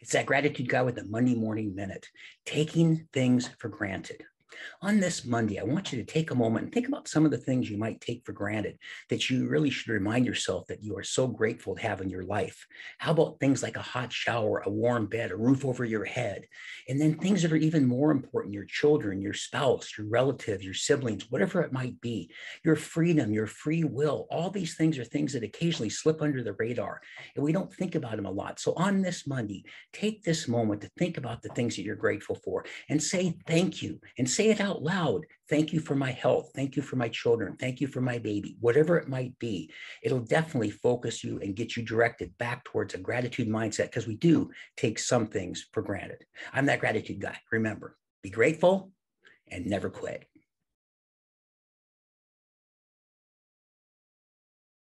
It's that gratitude guy with the Monday morning minute, taking things for granted. On this Monday, I want you to take a moment and think about some of the things you might take for granted that you really should remind yourself that you are so grateful to have in your life. How about things like a hot shower, a warm bed, a roof over your head? And then things that are even more important your children, your spouse, your relatives, your siblings, whatever it might be, your freedom, your free will. All these things are things that occasionally slip under the radar and we don't think about them a lot. So on this Monday, take this moment to think about the things that you're grateful for and say thank you and say it out loud. Thank you for my health. Thank you for my children. Thank you for my baby, whatever it might be. It'll definitely focus you and get you directed back towards a gratitude mindset because we do take some things for granted. I'm that gratitude guy. Remember, be grateful and never quit.